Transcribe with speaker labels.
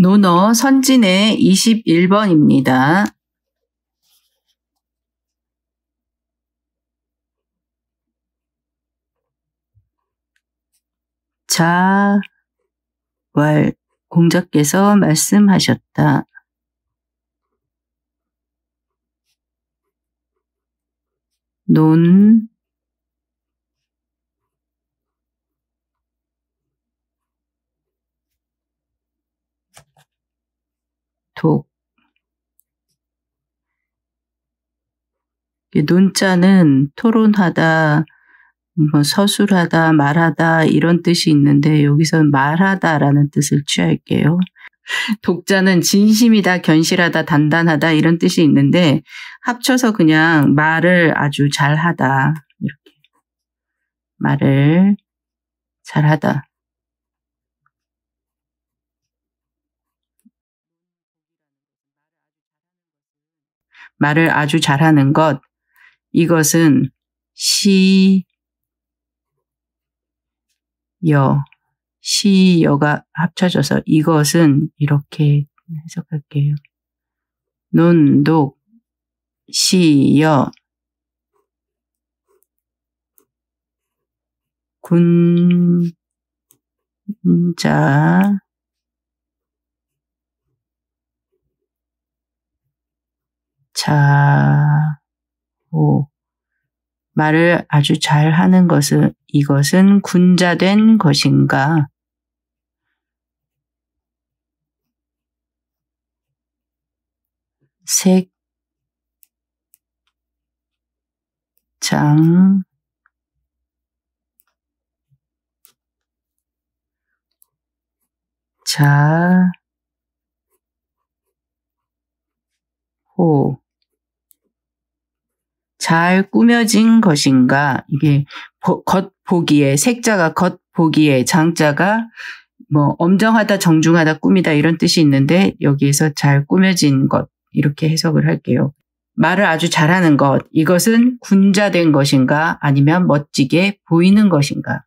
Speaker 1: 논어 선진의 21번입니다. 자, 왈, 공자께서 말씀하셨다. 논, 독. 논자는 토론하다, 뭐 서술하다, 말하다 이런 뜻이 있는데 여기서는 말하다라는 뜻을 취할게요. 독자는 진심이다, 견실하다, 단단하다 이런 뜻이 있는데 합쳐서 그냥 말을 아주 잘하다 이렇게 말을 잘하다. 말을 아주 잘하는 것. 이것은 시, 여, 시, 여가 합쳐져서 이것은 이렇게 해석할게요. 논, 독, 시, 여, 군 자, 자, 오. 말을 아주 잘 하는 것은 이것은 군자된 것인가? 색, 장, 자, 호. 잘 꾸며진 것인가? 이게 겉 보기에 색자가 겉 보기에 장자가 뭐 엄정하다, 정중하다, 꾸미다 이런 뜻이 있는데 여기에서 잘 꾸며진 것 이렇게 해석을 할게요. 말을 아주 잘하는 것 이것은 군자된 것인가 아니면 멋지게 보이는 것인가?